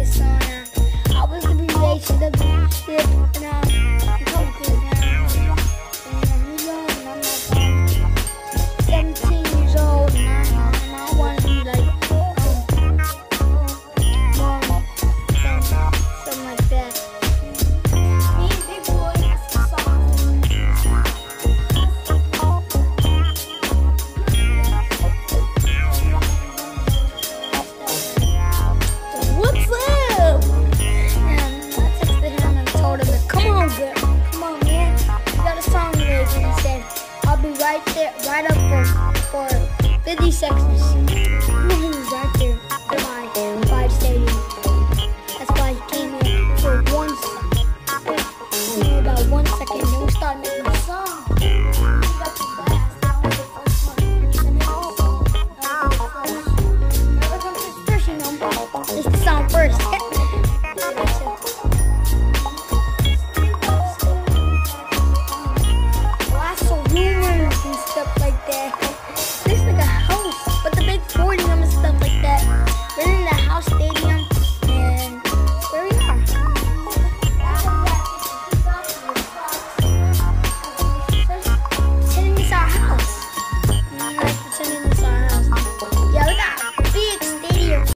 this song. I was the abbreviation of ship. picked it right up for, for 50 seconds.